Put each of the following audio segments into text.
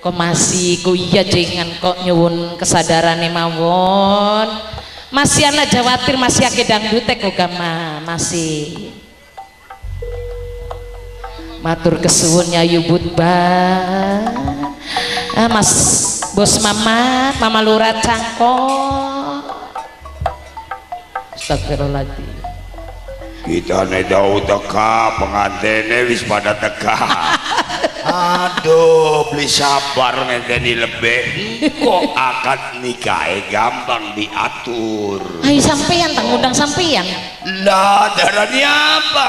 kok masih ku iya jengan kok nyuwun kesadaran mawon. Masih anak jawatir masih ake dangdute kok gama masih. Matur kesuwunnya yubut ba ah, mas bos mama mama lurah cangkok. Astagfirullahaladzim. Kita nih tahu teka pengantinnya wis pada teka aduh beli sabar ngenteni lebih. Kok akad nikah gampang diatur? Ayo sampeyan tak ngundang sampeyan. Lah darahnya apa?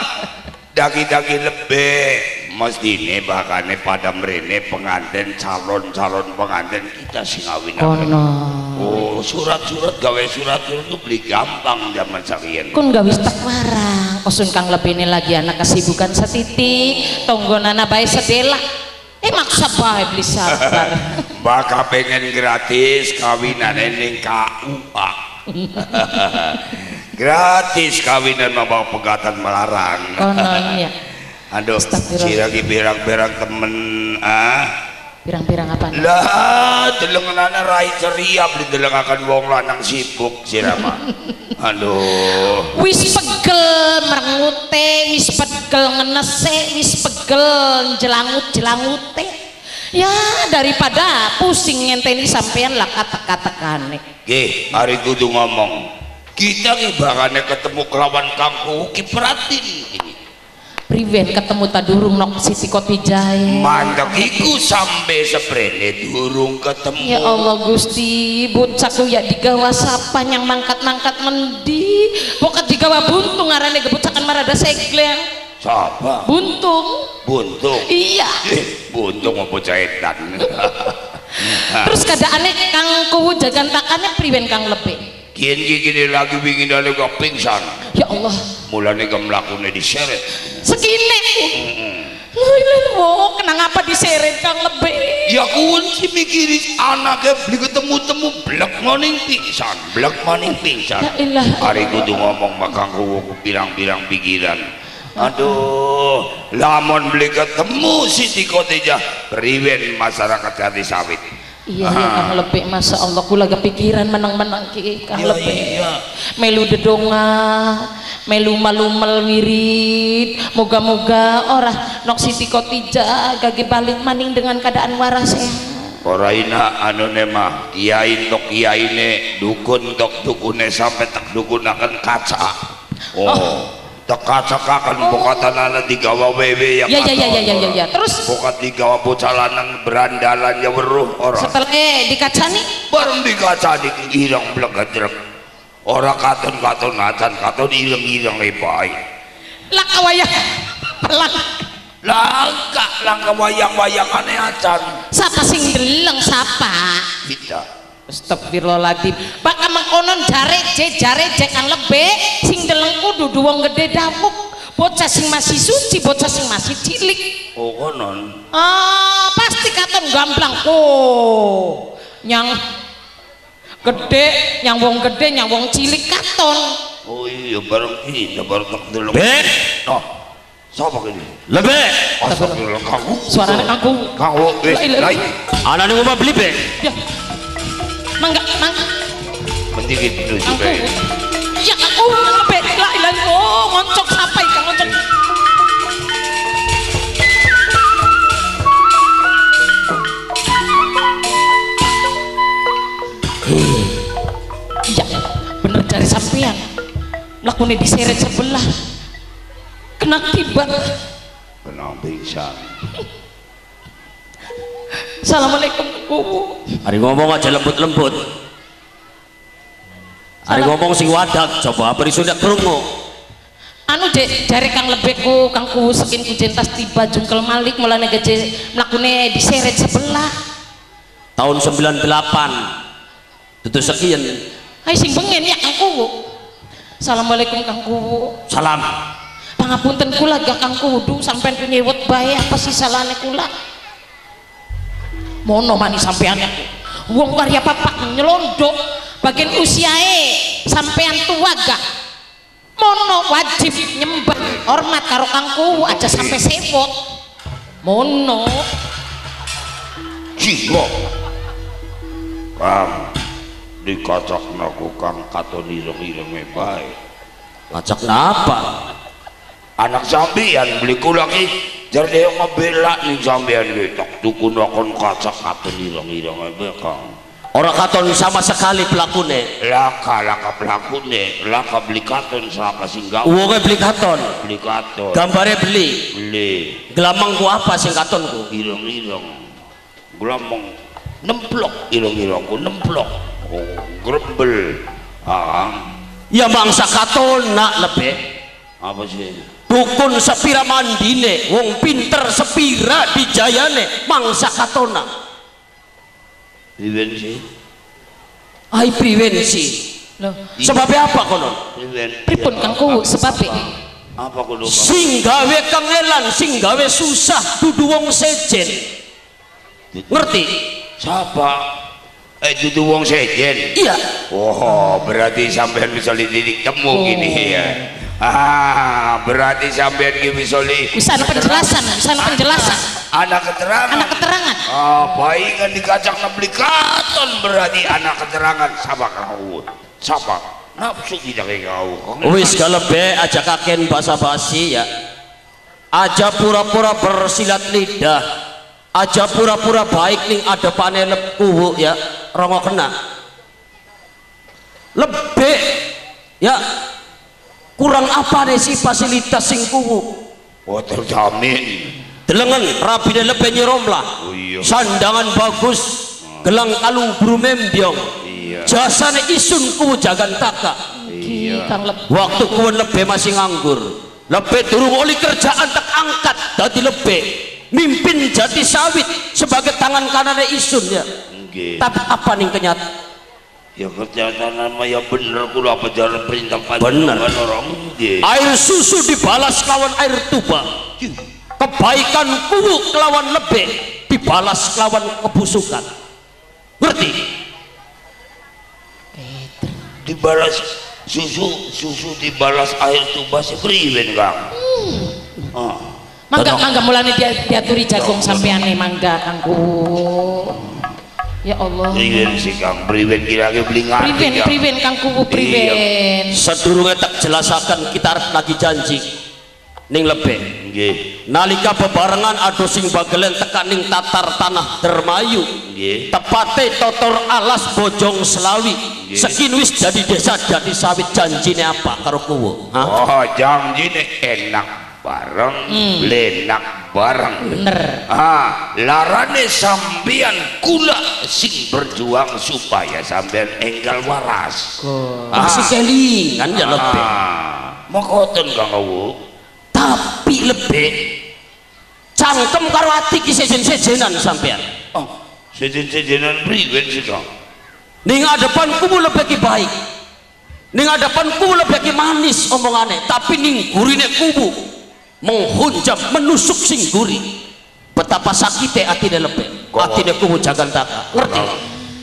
Daki-daki lebih mesti ini bahkan pada merene pengantin calon-calon pengantin kita sing ngawin kono oh surat-surat gawe surat-surat itu beli gampang zaman sakian kun gak wis tak warang osun kang lebih ini lagi anak kesibukan setitik tonggo nana bayi sedela eh maksa bae beli sabar. Baka pengen gratis kawinan ning KUA. gratis kawinan membawa pegatan melarang. kononya Aduh, si lagi berang-berang temen ah. pirang-pirang apa Lah, delenganana rai ceria beli delengakan wong lanang sibuk si Rama. Aduh. wis pegel merengute wis pegel ngenese wis pegel jelangut jelangute ya daripada pusing ngenteni sampean lah kata-kata Ge, hari kudu ngomong. Kita ki bakane ketemu kelawan kangku ki perhatiin ini. Priwen ketemu tadurung nok sisi kopi jahe Mandek iku sampai seprene durung ketemu. Ya Allah Gusti, ku ya digawa sapa yang mangkat-mangkat mendi. Pokat digawa buntung ngarane gebutakan marada segleng. Siapa? Buntung. Buntung. Iya. Eh, buntung apa jahitan? Terus keadaannya Kang Kuwu jagan takannya priwen Kang Lebih. Kian gini lagi ingin dari kau pingsan. Ya Allah, Mulane kau melakukannya diseret. segini. Mau kenang apa diseret Kang Lebih? Ya kunci mikirin anaknya beli ketemu-temu blek maning pingsan, blek maning pingsan. Ya. Hari kudu ngomong makang kuku pirang-pirang pikiran. Aduh, lamun beli ketemu Siti Khotijah, priwen masyarakat Jati Sawit. iya iya kang lepik masa Allah kula kepikiran menang-menang ki. Kang lepik melu dedonga melu malumel wirid moga-moga ora nok siti kotija gage balik maning dengan keadaan waras ya. Ora ina anu nemah kiai tok kiaine dukun tok dukune sampai tak dukunakan kaca. Oh. oh. Kaca akan bukatan ala digawa wewe yang Ya ya ya ya ya ya, ya. Terus Bukat digawa bocah lanang berandalan ya weruh ora. setelah eh dikacani Bareng dikaca di irang blegadrek. Ora katon katon acan katon ireng ireng lebai. lah kawaya pelan Langka langka wayang wayang aneh acan. sapa sing deleng sapa Kita. Astagfirullahaladzim Baka mengkonon jare je jare je kang lebe sing deleng kudu wong gede dapuk bocah sing masih suci bocah sing masih cilik Oh konon. ah pasti katon gamblang ko yang gede yang wong gede yang wong cilik katon Oh iya bareng kita bareng tak. Be, Oh, siapa ini? lebih. Astagfirullah kamu. suaranya kangku Kamu wis La ilaha lai. Anak nih ngomong beli be. ya mangga mangga Mending itu juga. ya aku lebe la ilaha oh ngoncok sampai kang ngoncok. Iya bener dari sampean. Lakunya diseret sebelah. Kena tiba. Kenal pingsan. Assalamualaikum kubu Hari ngomong aja lembut-lembut. Hari ngomong sing wadak, coba beri sudah kerungu. anu dek jari kang lebeku kang ku sekin ku jentas tiba jungkel malik mulane geje mlakune diseret sebelah Tahun 98. Tutu sekian. hai sing bengen ya kang kuwu Assalamualaikum kang kuwu Salam. pangapunten kula gak kang kudu sampean penyewet bae apa sih salahnya kula mono mani sampean. Wong karya papak nyelondok. Bagian usiae sampean tua gak? Mono wajib nyembah hormat karo kang kuwu aja sampai sewot. Mono. Jiwa kang dikocok naku kang katon ireng-irenge bae. Ngajak napa? Anak sampean beli kula ki jar dia ngebela nih sampean tak tuku nakon kacak katon ireng-irenge bae kang. Orang katon sama sekali pelakune laka laka pelakune laka beli katon saka singgah uangnya beli katon. Beli katon. Gambarnya beli. Beli. Gelamangku apa sing katonku? Ireng-ireng. Gelamong nemplok ireng-irengku nemplok. Oh grebel ah. Ya mangsa katon nak lebih. Apa sih dukun sepira mandine wong pinter sepira dijayane mangsa katona. Priwen sih. Ai priwensi Loh, sebabnya apa konon Priwen. Pripun Kang Kuwu sebab apa kudu kang sing gawe kangelan sing gawe susah dudu wong sejen. Ngerti? Siapa? Eh itu wong sejen? Iya. Oh berarti sampean bisa dididik temu gini ya ah berarti sampean ki bisa li ada penjelasan ada penjelasan. Anak keterangan. Anak keterangan. Ah, baik kan dikacak beli katon berarti anak keterangan. Siapa kau? Siapa nafsu kita kayak kau. Wis galebe aja kaken basa basi ya. Aja pura-pura bersilat lidah. Aja pura-pura baik ning ada panel kuwu ya. Rongo kena. Lebih ya kurang apa nih sih fasilitas sing kuwu? Oh terjamin. Delengen rapi dan lebih nyirom lah oh iya. Sandangan bagus gelang kalung brumembyong iya. Jasane isun kuwu jagantaka Ki Kang Leb waktu kuwen lebih masih nganggur. Lebih durung oli kerjaan tak angkat dadi lebih. Mimpin jati sawit sebagai tangan kanannya isun ya. Tapi apa nih kenyat ya kerjaan nama ya bener kula apa jalan perintah Bener. orang air susu dibalas kelawan air tuba. Kebaikan kuwu kelawan lebih dibalas kelawan kebusukan. Ngerti? Dibalas susu susu dibalas air tuba priwen kang. Ah. Mangga mangga mulane dia diaturi jagung sampean nih mangga Kang Kuwu ya Allah. Priwen sih kang. Priwen kira kira beli ngerti priwen Kang. priwen Kang Kuwu priwen sedurunge tak jelasakan kita arep lagi janji. Ning lebih. Nggih. Nalika bebarengan ado sing bagelen tekan ning tatar tanah Dermayu. Nggih. Tepate totor alas bojong selawi. Nggih. sekin wis jadi desa jadi sawit. Janjine apa karo kuwu ha oh janji nih enak bareng lenak bareng. Bener. Ah larane sampean kula sing berjuang supaya sampean enggal waras. Masih kelingan ya lebih. Ah. Makoten kang awu. Tapi lebih. Cangkem karo ati ki sejen-sejenan sampean oh sejen-sejenan priwen sih kang. Ning kubu lebih baik. Ning kubu lebih manis omongane. Tapi ning gurine kubu menghunjam menusuk sing guri betapa sakitnya atine lebih Kok- atine kubu jagantaka ngerti?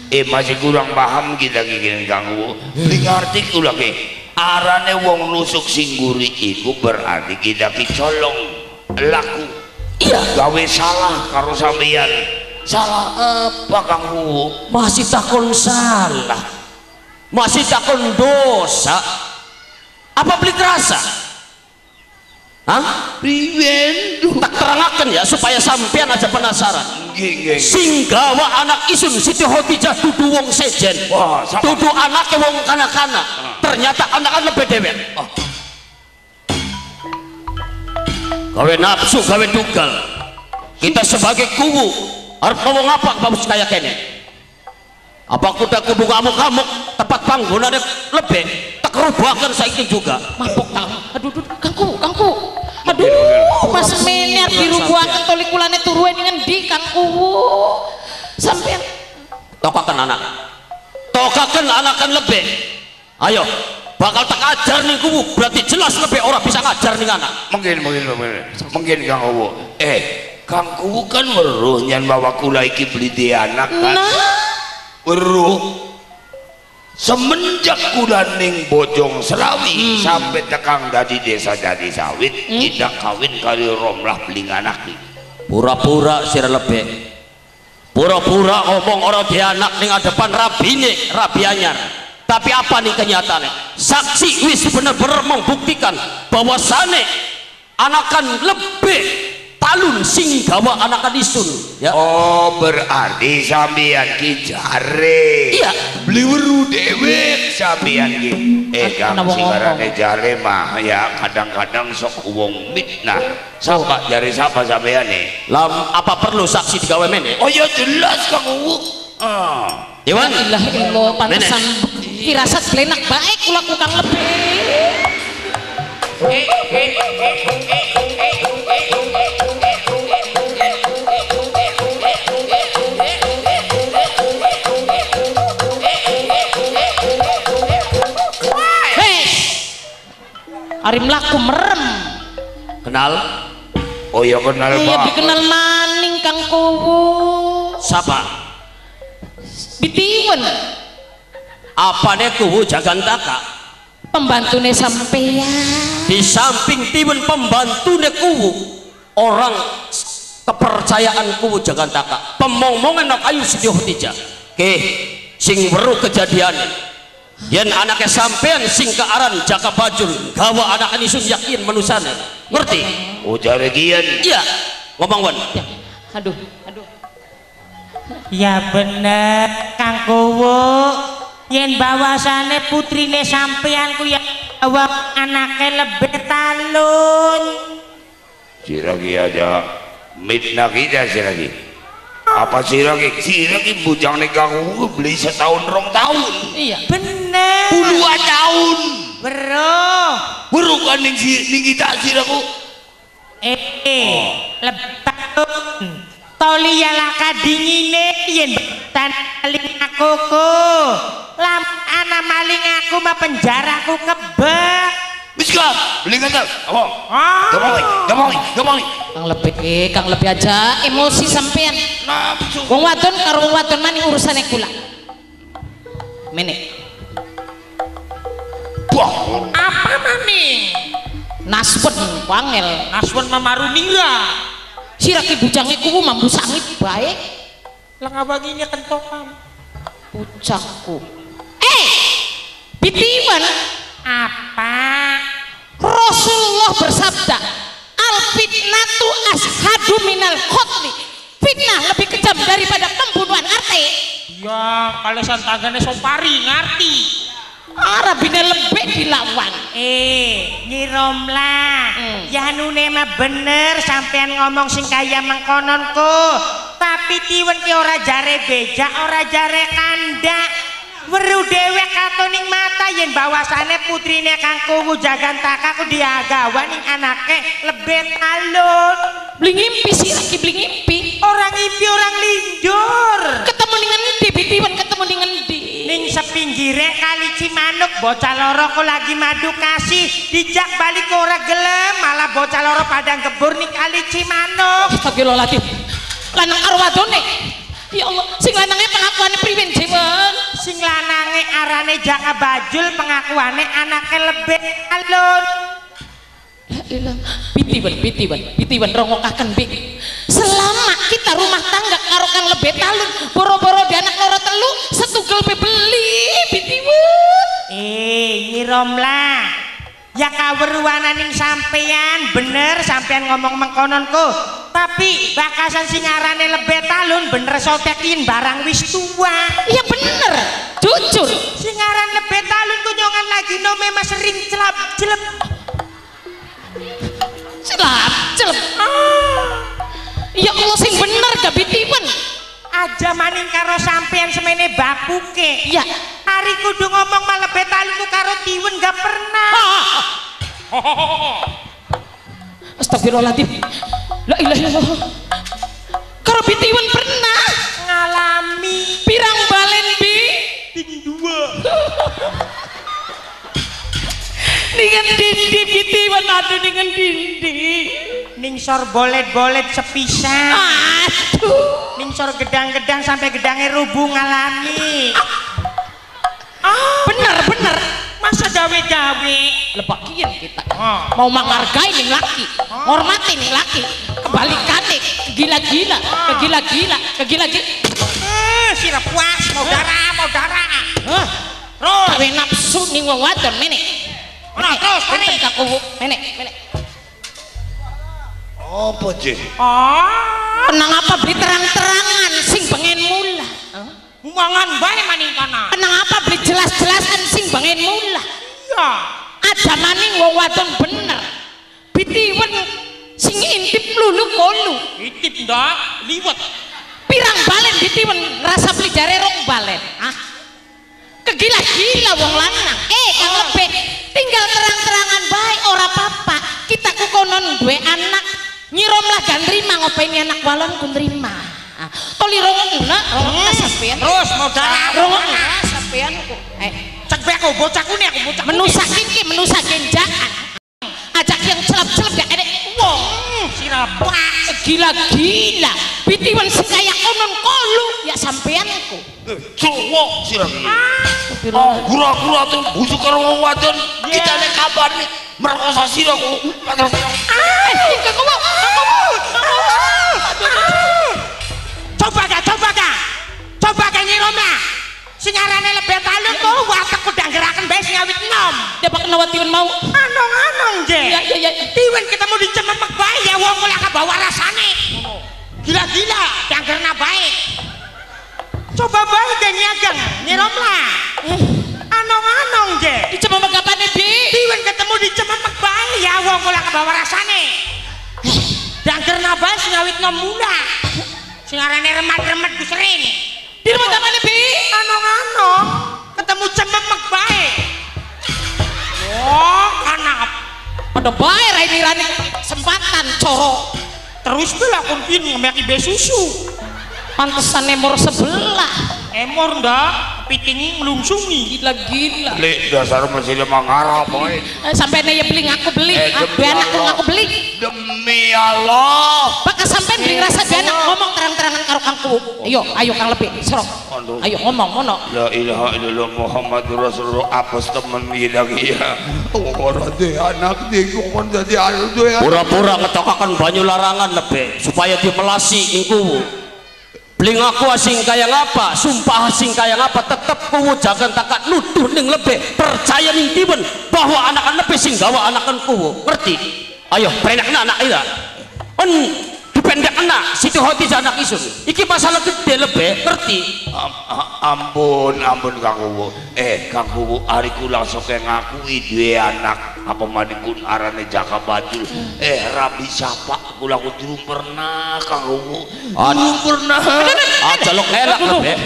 Eh masih kurang paham kita gini awu beli ngerti kula ki arane wong nusuk singguri iku berarti kita ki colong laku. Iya. Gawe salah karo sampeyan. Salah apa awu masih takon salah. Masih takon dosa. Apa beli kerasa Hah? tak terangaken ya supaya sampean aja penasaran. Nggih nggih singgawa anak isun Siti Khadijah dudu wong sejen. Wah, sama. dudu anaknya wong kanak-kanak. Ternyata anak lebih dewek. Gawe nafsu gawe dugal kita sebagai kubu harus ngomong apa bagus kayak kene? Apa kuda kudu kamu kamu tempat panggonannya lebih tak rubakan saiki juga. Mabok Kang aduh aduh aduh mas mener dirubuhaken toli kulane turuan ngendi Kang Kuwu sampean tokakan anak. Tokakan anakan lebih. Ayo bakal tak ajar nih kubu berarti jelas lebih orang bisa ngajar nih anak. Mungkin mungkin mungkin. Mungkin kang awu eh kang kuwu kan weruh. Nyan bawa kula iki beli di anak kan? Nah. Weruh semenjak kula ning bojong selawi sampai tekang dari desa jadi sawit tidak kawin kali romlah beli anak nih pura-pura sir lebih. Pura-pura ngomong orang dia anak ning depan rabine rabi anyar. Tapi apa nih kenyataannya? Saksi wis bener-bener membuktikan bahwasane anakan lebih talun sing gawa anakan isun ya Oh berarti sampean ki jare. Iya. Beli weru dewek sampean ki. Eh kang singarane jare mah ya kadang-kadang sok wong mitnah. Sapa jare sapa sampean nih? lam apa perlu saksi digawe mene Oh ya jelas kang Uwu. Ah. Iwan ilah ilmu pantesan firasat gelenak baik kula kukang lebih Hei, Ari mlaku merem. kenal Oh ya kenal Iya Pak. dikenal maning Kang Kuwu. siapa Bitiwen apa nih kuwu jagantaka pembantune sampean. di samping timun pembantu kuwu orang kepercayaan kuwu jagantaka pemomongan nak ayu sedih tija ke sing weru kejadian yen anaknya sampean sing kearan jaka bajul gawa anak anisun yakin menusane ngerti? Oh jare kian. iya. Ngomong wan. Ya, aduh, aduh. Ya bener Kang Kowo. Yen bawasane putrine sampean ku ya bawa anake lebih talun. Siragi aja. Mitnah kita siragi. apa sira ki? Sira ki bojone kang beli setahun rong tahun. Iya. Bener. Puluhan tahun. Weruh weruh kan ning ning kita sira ku? Eh oh. lebat toli ya laka dingine yen tan maling aku ku. Lam ana maling aku mah penjaraku kebek Wis beli kata. Apa? ah Gamongi, gamongi, gamongi. Kang lebih, eh, Kang lebih aja emosi sampean. Nafsu. Wong wadon karo wong wadon maning urusane kula. Mene, Wah, apa maning naswen wangel. Aswan mamarunira Siraki bujange kuwu mambu sangit baik lah ngabagini kentokan pucakku. Eh, bitiwan apa Rasulullah bersabda, al fitnatu ashadu minal khotli. Fitnah lebih kejam daripada pembunuhan arte. ya kalau santagane sopari ngerti Arabine lebih dilawan. eh nyiromlah Hmm. ya nune mah bener sampean ngomong sing kaya mengkononku tapi tiwen ki ora jare beja ora jare kandak weru dewek katoning mata yen bawasane putrine kang kuwu jagantaka ku diagawan ing anake lebih talun Beli ngimpi sih lagi beli ngimpi. orang ngimpi orang lindur Ketemu dengan di bitiwan ketemu dengan di. ning sepinggire kali Cimanuk bocah loro kok lagi madu kasih dijak balik ora gelem malah bocah loro pada gebur ning kali Cimanuk Astagfirullahaladzim. Lanang karo wadone. Ya Allah, sing lanangnya pengakuan priwen Dewan. sing lanange arane jaka bajul pengakuane anake lebih alun Bitiwan, bitiwan, bitiwan rongokaken bi. Selama kita rumah tangga karo kang lebih talun, boro-boro di anak loro telu, setugel beli bitiwan. eh nyiromlah ya kaweruananing sampean bener sampean ngomong mengkononku. Tapi bakasan sing arane lebih talun bener sotekin barang wis tua. Iya bener, jujur. Singaran lebet talun kunyongan lagi nome mas sering celap celep. Celap, celep. Ya Allah sing bener gak bitiwan. Aja maning karo sampean semene bapuke Iya. hari kudu ngomong malah ku karo tiwen gak pernah Astagfirullahaladzim. La ilaha illallah. Karo bitiwan pernah. ngalami Pirang balen bi. ting dua Dengan dindi bitiwan aduh dengan dindi. ning sor bolet-bolet sepisan Aduh. ning sor gedang-gedang sampai gedangnya rubuh ngalami Bener, bener. masa gawe-gawe Lepak kian kita. Oh. Mau menghargai nih laki, hormati nih laki. kebalikane gila-gila kegila-gila kegila-gila Eh, sirap puas, mau darah, mau darah. Terus, gawe nafsu ning wong wadon Ono, terus, apa je oh, Kenang apa beli terang-terangan? Sing pengen mula. Mangan bae maning kana. Kenang apa beli jelas-jelasan? Sing pengen mula. Iya. ada maning wong wadon bener. Bitiwen sing intip lulu kolu. Itip ndak, liwet. pirang balen bitiwen rasa beli jare rong balen. Ah kegila-gila wong lanang. Eh kang lebih tinggal terang-terangan baik ora apa-apa. Kita kukonon duwe anak. Nyirom lah gak nerima ngopeni anak walon ku nerima ah, toli rongokna rongokna sampean Terus mau darah, mau rongokna darah. sampean ku eh. Cek aku bocah kune aku bocah. menusakin ki menusa genjaan ajak yang celap-celap wong Puas. gila-gila bitiwan sing kaya konon kolu. Ya sampeanku cowok sirah oh gura-gura tuh busuk karo wong wadon. Kita nek kabar nih merkosa sirah kok kata ah kok kok Coba gak, coba gak. Coba gak nyiroma. Sing arane lebih talun kok watek kudang gerakan bae sing awit enom. dia bakal nawatiun mau Anong-anong je. ya ya ya Tiwen ketemu di cememek bae ya wong kok lak bawa rasane. Gila-gila, danggerna baik. Coba bae deh nyageng, nyirom lah. Anong-anong je. di cuma megapane bi Tiwen ketemu di cememek bae ya wong kok lak bawa rasane. Danggerna bae sing awit enom mula. Sing arane remat-remet ku sering. Di rumah kapane bi Anong-anong ketemu cememek bae. Oh, kanap. ada bae raini rani sempatan coro Terus bela kon pin ngemeki be susu. Pantesan nemor sebelah. Emor ndak, kepiting melungsungi. gila-gila. Lek dasar mesin mangarap boy. Eh, sampai nih beli ngaku beli. Eh, ah, anakku ngaku beli. Demi Allah. Bakal sampai beli rasa anak ngomong terang-terangan karo kangku. Ayo ayo kang lebih Aduh. ayo ngomong mono La ilaha illallah Muhammadur Rasulullah. Apes temen bilang iya orang deh anak deh kok jadi anak deh pura-pura ketokakan banyu larangan lebih. Supaya dia melasi ingku Bling aku asing kaya ngapa, sumpah asing kaya ngapa, tetep kuwu jangan takat nuduh ning lebih. Percaya ning tiben bahwa anak-anak lebih sing gawa anakan kuwu, ngerti? Ayo, perenak anak ira. En dipendek anak, situ hoti anak isun. Iki masalah gede lebih, ngerti? Am- ampun ampun Kang Uwu eh Kang Uwu hari kula sok ngakui duwe anak apa maning kun arane Jaka Badul eh rabi siapa kula kudu pernah Kang Uwu Aduh. Durung pernah Aja lo elak lebih.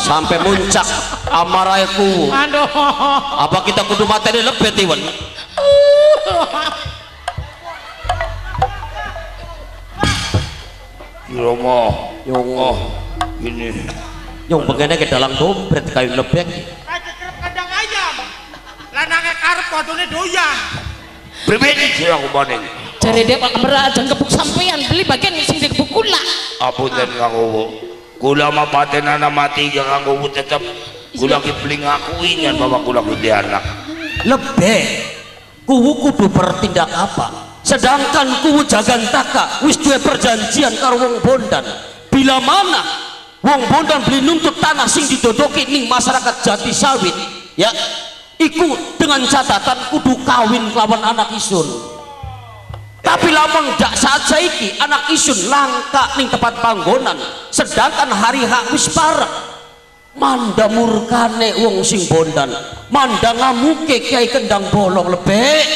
Sampai muncak amarah kuwu. aduh Apa kita kudu materi lebih tiwen? Romo Yung oh ini yung begini ke dalam dompet kayu lebek. Kayak kerep kandang ayam. Lanange karep wadone doyan. pribadi sih aku maning Jadi dia pak berat dan kebuk sampean beli bagian sing di kebuk kula. apunten Kang Uwu kula mah paten anak mati Kang Uwu tetep kula ki beli ngakui nyan bahwa kula kudu anak Lebih kuwu kudu bertindak apa? Sedangkan kuwu jagantaka wis duwe perjanjian karo wong Bondan. Bila mana wong Bondan beli nuntut tanah sing didodoki ning masyarakat Jati Sawit, ya iku dengan catatan kudu kawin lawan anak isun. Tapi lamun dak saat saiki anak isun langka ning tempat panggonan, sedangkan hari hak wis parek. Manda murkane wong sing bondan, manda ngamuke kiai kendang bolong lebih.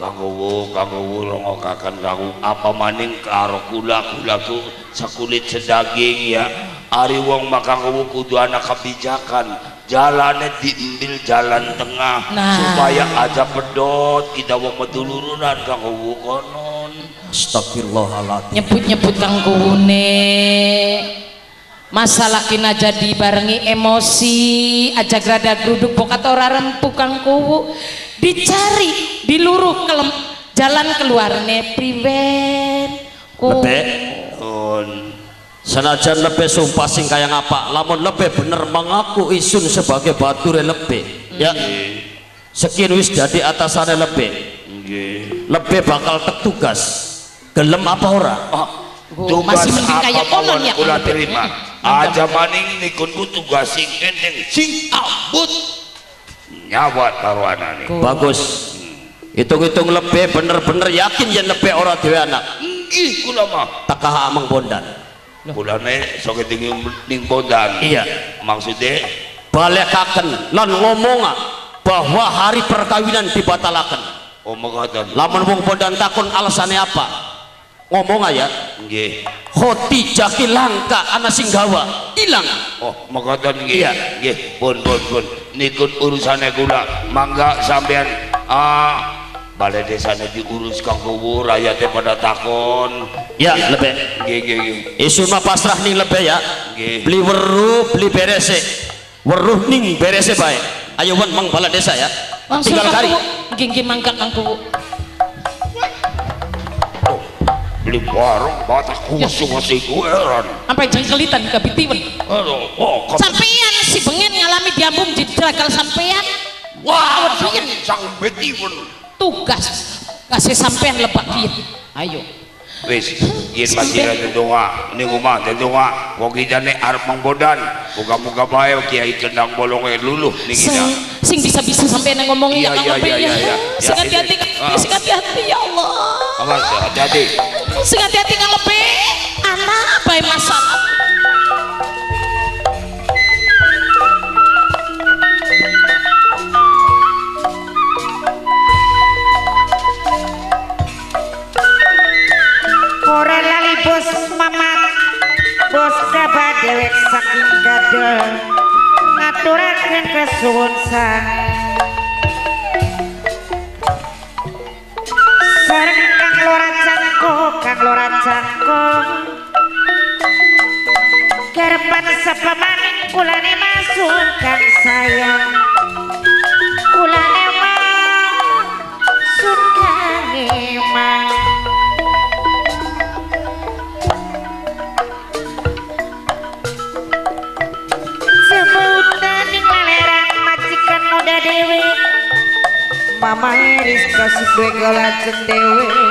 Kang Uwu, Kang Uwu rongokakan Kang Uwu. Apa maning karo kula kula ku sakulit sedaging ya? Ari wong mah Kang Uwu kudu anak kebijakan. Jalannya diambil jalan tengah Nah. supaya aja pedot kita wong medulurunan Kang Uwu konon. Astagfirullahaladzim. nyebut-nyebut kang kuwune masalah kina jadi barengi emosi aja grada geruduk bokat ora rempuk kang kuwu dicari diluruh kelem jalan keluarnya priwen Lebih. Nun. Senajan lebih sumpah sing kaya ngapa, lamun lebih bener mengaku isun sebagai bature lebih. Ya, sekian wis jadi atasannya lebih. Nggih. Lebih bakal tertugas gelem apa ora? Ah, Oh, masih mending ya kula terima? Aja maning nikun ku tugas sing enteng sing abut nyawa taruhanane bagus. Hitung-hitung lebih bener-bener yakin yang lebih orang dewe anak. Nggih kula mah. Takah amang bondan. Kulane sok tinggi ning bondan. Iya. maksudnya? Balekaken lan ngomonga bahwa hari perkawinan dibatalakan oh mengatakan lamun wong bondan takon alasannya apa ngomong aja. Nggih. Hoti jaki langka anak singgawa hilang oh mengatakan nggih. Iya. nggih pun pun pun. Nikun urusane kula. Mangga sampean ah balai desane diurus kanggo rakyatnya pada takon. Ya lebih. Nggih nggih nggih. Isu mah pasrah ning lebih ya. Nggih. beli weruh beli berese. Weruh ning berese bae. Ayo wan mang bala desa ya. Tinggal kari. Kangku ginggi mangkak kangku beli warung bata khusus masih heran sampai jengkelitan ke bitiwan aduh oh kok sampean si bengen ngalami diambung jadi jeragal sampean wah Wedian. sang betiun tugas kasih sampean lebak dia ayo. Wis yen masih ada doa ning omah ada doa wong kijane arep mangbodan muga-muga bae kiai kendang luluh ning sing, kita sing bisa-bisa sampean yang ngomongin Iya, ya iya, Kang iya, Bebe, iya, iya. sing Ya, hati-hati ini. Ah. sing hati-hati ya Allah awas hati-hati. Sing hati-hati Lebe anak bae masalah Ora lali bos mamat Bos kaba dewek saking gadel Ngaturaken kesuwun sang. Sareng lora cangko Kang lora cangko. Garpan sepemaning kulane masuk kang sayang. Kulane masuk kang emang. Mama Eris kasih dua golajeng dewe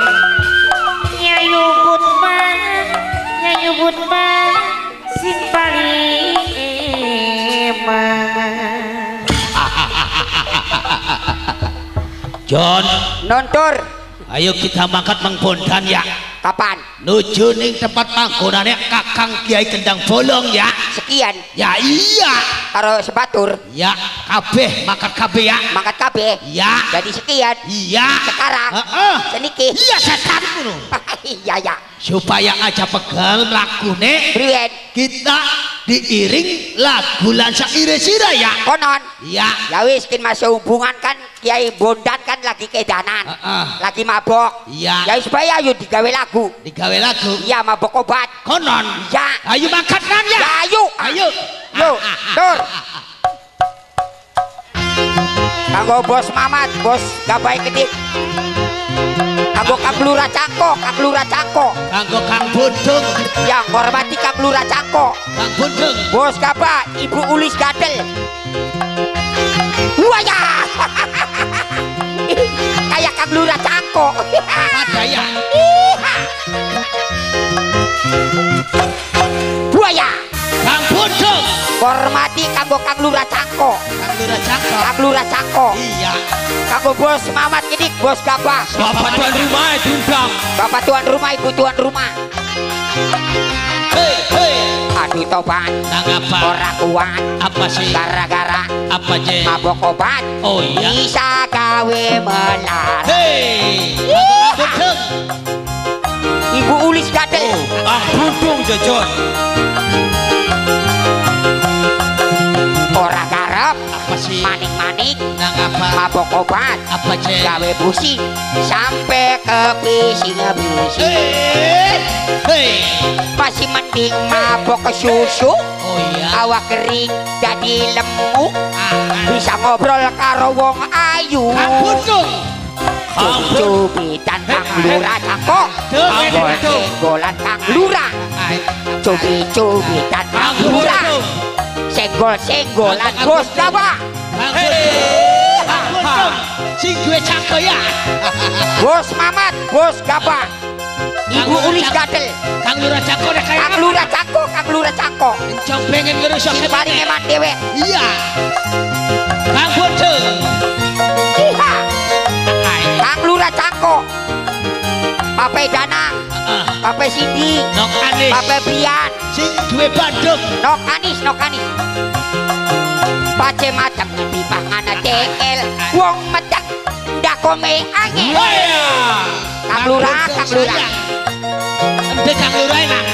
Nyayu butma Sin paling emang John, Nontur, ayo kita mangkat mengbondan ya. kapan? Nuju ning tempat panggonane Kakang Kiai Kendang Bolong ya. Sekian. Ya iya. Karo sebatur, Ya, kabeh mangkat kabeh ya. mangkat kabeh. Ya. Jadi sekian. Iya. Sekarang. Heeh. Seniki. Iya setan ngono. Iya ya. Supaya aja pegal Brian, kita diiring lagu lan saire sira ya. konon. Iya. Ya wis kin masih hubungan kan Kiai Bondan kan lagi kedanan. Heeh. Lagi mabok. Iya. Ya wis bae ayo digawe lagu. Digawe lagu. Iya mabok obat. Konon. Ya. Ayo mangkat nan ya. Ya ayo. Ayo. Yo, tur. Kanggo bos Mamat, bos Gabai Kedik. Kanggo Kang Lurah Cangko, Kang Lurah Cangko. Kanggo Kang Bundung, Yang hormati Kang Lurah Cangko. Kang Bundung. Bos Gaba, Ibu Ulis Gadel. Wah ya. Kayak Kang Lurah Cangko. Padaya. Buaya. Kang Bundung. Hormati kanggo Kang Lurah Cangko. Kang Lurah Cakep. Kang Lurah Cangko. Iya. Kanggo bos Mamat Kedik, bos Gaba. Bapak tuan rumah diundang. Bapak tuan rumah, ibu tuan rumah. Hei, hei. Aduh tobat, Nang apa? ora kuat Apa sih? gara-gara Apa je? mabok obat. Oh iya. Bisa gawe melar. Hei. Bundung. Ibu Ulis Gadel. Kang Bundung jajon. Ora garep, Apa sih? manik-manik, Nang apa? mabok obat. Apa je? Gawe pusing sampai ke bising-bising. Hei. Hei. Masih mending mabok ke susu. Oh iya. Awak kering jadi lemu. Ah, Bisa ngobrol karo wong ayu. Bundung. Cubitan Kang Lurah Cangko. Tuh, Anggol tuh. senggolan Kang Lurah. Ay, Cubi-cubitan Kang Lurah. Kang Bundung. Kang Bundung. Sing duwe cakep ya. Bos Mamat, Bos Gabah. Ibu Ulis Gadel. Kang Lurah Cako deh kayak Kang Lurah Cako, Kang Lurah Cako. Encong pengen ngerusok Sing paling eman dewek. Iya. Kang Bodeng. Iha. Kang Lurah Cako. Pape Danang, Ah, Pape Sindi, Nok Anis. Pape Brian, Sing duwe Bandung. Nok Anis, Nok Anis. Pace macam di pangana cekel, wong metek ndak kome angin. Waya. Kang Lurah, Kang Lurah. Ente Kang Lurah enak.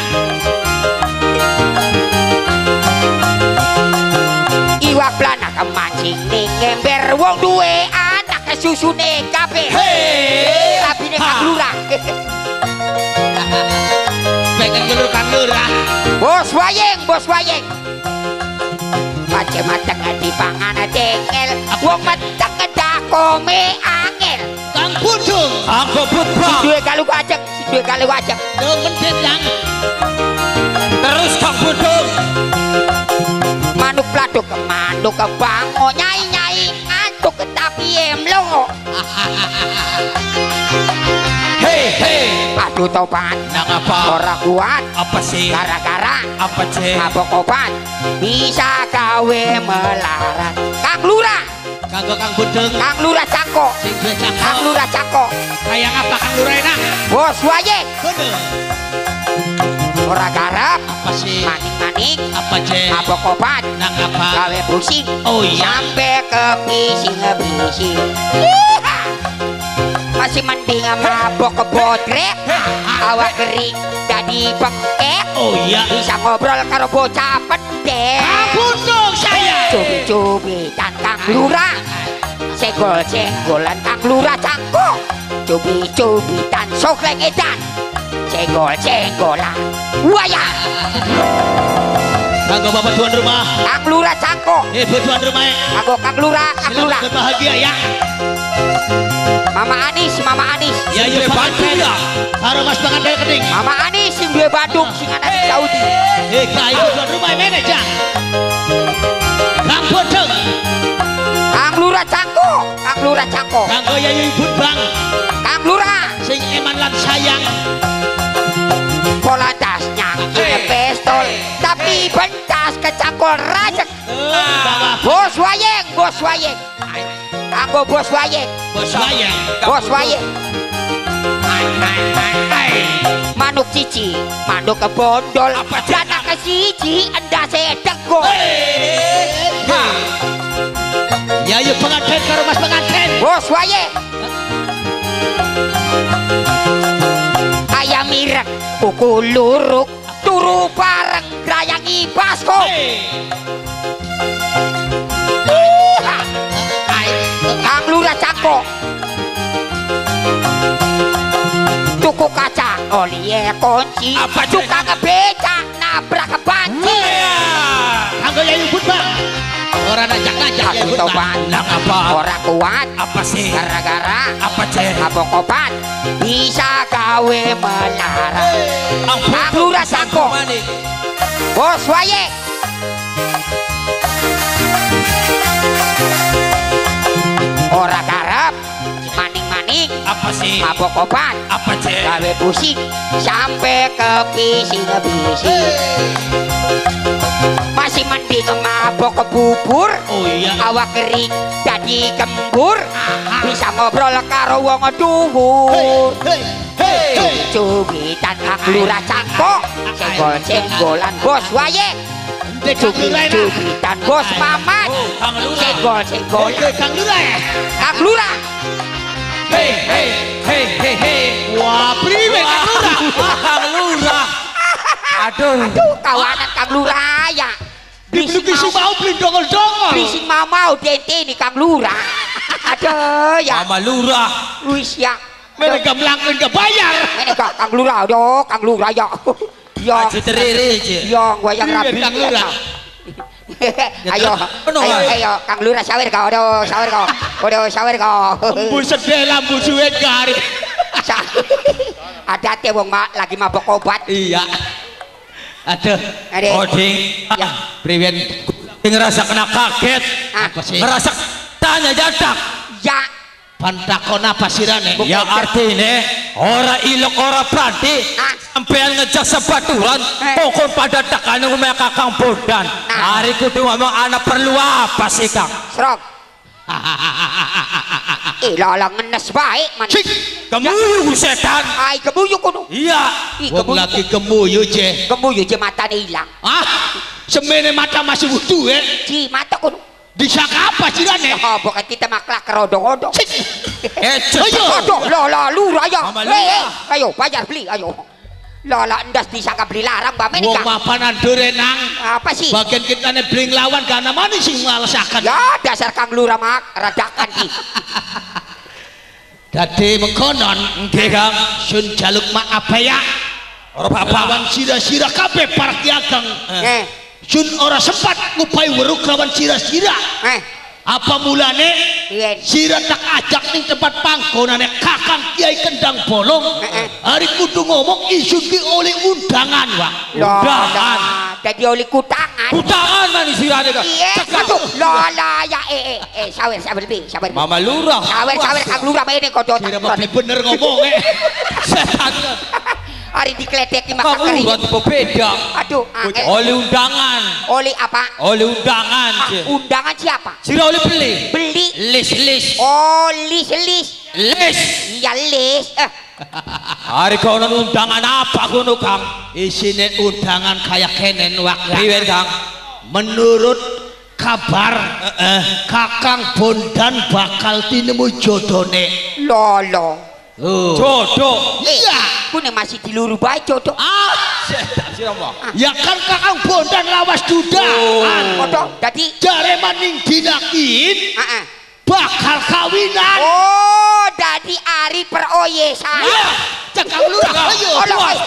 Iwak plana kemancing ning ember wong duwe anak kesusune kabeh. Hei. Pengen gelur Kang Lurah. Bos wayeng, bos wayeng. Pace mateng di pangana cekel, wong metek ndak kome angin. Kang Bodeng. Kang Bobot Bang. Duwe kalu si duwe kalu wajeng. Dong mendet yang. Terus Kang Bodong. Manuk pladuk ke manuk ke bango nyai nyai ngantuk ke tapi emlongo. Aduh topan, Nang apa? ora kuat Apa sih? gara-gara Apa sih? mabok obat bisa gawe melarat. Kang Lurah, Kanggo Kang Bodeng. Kang Lurah Cako, Sing duwe Kang Cako. Lurah Cako, Kayak apa Kang Lurah enak? bos Bodeng. ora garap, Apa sih? maning-maning, Apa cek? mabok obat Nang apa? gawe pusing. Oh iya. bising Iha. Masih mending mabok ke bodrek awak kering jadi bengkek Oh iya. bisa ngobrol karo bocah pendek Kang Bodeng saya. cubi-cubi dan kang lurah senggol senggolan kang lurah cangko cubi-cubi dan sokleng edan senggol senggolan wayah Kanggo Bapak tuan rumah. kang lurah cangko Eh, tuan rumah. aku kang lurah kang lurah berbahagia ya. Mama anis mama anis Ya, yuk Bandung ya. Karo Mas Bangan dari Keting. Mama Ani sing duwe Bandung sing ana di Saudi. Eh, kayu tuan rumah mana jang? Kang Bodeng. Kang Lurah Cangko, Kang Lurah Cangko. Kanggo Yayu Ibun Bang. Kang Lurah Sing eman lan sayang. pola ini pistol tapi bentas kecangkol rajek. Bawa Bos wayeng, bos wayeng. Kanggo bos wayeng, bos sayang. bos wayeng. Manuk cici, manuk kebondol, dana ke siji, enda sedegol. Ya, yuk pengantin karo Mas pengantin. Bos wayeng. Ayam mirek, kuku luruk, turu bareng grayangi basko. Iha. Kang Lurah Cangko. Tuku kaca, olie kunci, Apa, Cek? tukang beca, nabrak banci. Kanggo Yayu Ibun Bang. Orang najak-najak Yayu Aku apa? orang kuat, Apa sih? gara-gara Apa cek? mabok obat bisa gawe Lurah Cangko. Manik. Bos waye. Ora garap, maning-maning, Apa sih? mabok obat, Apa cek? gawe pusing, sampai ke bising-bising. Masih mending mabok ke bubur, Oh iya. awak kering jadi gembur, bisa ngobrol karo wong dhuwur. Kang lurah cangko, senggol-senggolan bos waye. Cubitan bos Lurah. senggol-senggolan Kang Lurah. kang lurah. Hei hei hei hei hei. Wah, priwe Kang Lurah. Kang Lurah. Aduh. Aduh, kawanan kang lurah ya. Dibeli Bising mau beli dongol-dongol. Bising mau dente ni kang lurah. Aduh ya, Mama Lurah. wis ya. Mereka melangkan ke bayar. Ini kak kang lurah yo, kang lurah ya. Yo, Aji teriri aja. yo, gua yang rapi. Kang Lurah. ayo, ayo, ayo, kang lurah sawer kau, aduh, sawer kau, aduh, sawer kau. Embu sedih lampu suwet gari. Sa- Ada teh wong mak lagi mabok obat. Iya. Aduh. Adik. Oding. Ya. Priwen Ngerasa kena kaget. Ah, apa sih? Ngerasa tanya jadak. ya, Pantakon apa sirane? Ya artinya ora ilok ora berarti Ah. sampean ngejak sebaturan Eh. pokok pada tekan rumah kakang Bondan. Nah. Hari kudu ngomong anak perlu apa sih kang? Serok. Eh, lala ngenes baik man. Cik, Kamu setan. Ai kebuyu kuno. Iya. Ih, wong kebuyu. lagi gemuyu je. Kebuyu je mata hilang. Ah, semene mata masih utuh ya. Ji mata kuno. Disangka apa sirane? Oh, bukan kita maklak kerodong-odong. Cik, Eh, ayo. Aduh, lala lura ya. Mama Eh, eh, ayo bayar beli, ayo. Lala endas disangka beli larang Mbak wong Menika. mapanan dorenang. Apa sih? Bagian kita nih bling lawan karena mana sing malesakan. Ya dasar Kang Lura mak radakan di. Dadi mengkonon Nggih, Kang. sun jaluk ya. Ora apa-apa. Lawan sira-sira kabeh para kiageng. Eh, Sun ora sempat ngupai weruk lawan sira-sira. eh, Apa mulane Iya. sira tak ajak ning tempat panggonane Kakang Kiai Kendang Bolong. Hari kudu ngomong isu ki oleh undangan, Wak. Undangan. Jadi oleh kutangan. Kutangan mana sirane kang? Iya, aduh, lala ya, eh, eh, eh, sawer, sawer lebih, sawer. Mama lurah. Sawer, sawer, Kang Lura ini Sira mah bener ngomong eh. Setan. Hari dikledeki maka kering. lurah tipe beda. Aduh, angel. Oleh undangan. Oleh apa? Oleh undangan. Ah, undangan siapa? Sira oleh beli. Beli. Lis lis. Oh, lis, lis. Lis. Iya, lis. Eh, Hari kau undangan apa kuno kang? Isine undangan kayak kenen Wak. Riwen kang. Menurut kabar Kakang Bondan bakal tinemu jodone. lolo. Oh. Jodoh. Iya. Ku nih masih di luru baik jodoh. Ah. Mah. Ya kan Kakang Bondan lawas dudan. Kodoh, jadi, Jare maning dinakin ah, ah. bakal kawinan. Oh, dari hari peroyesan. Ya, cekang lurah. Ayo, Oh,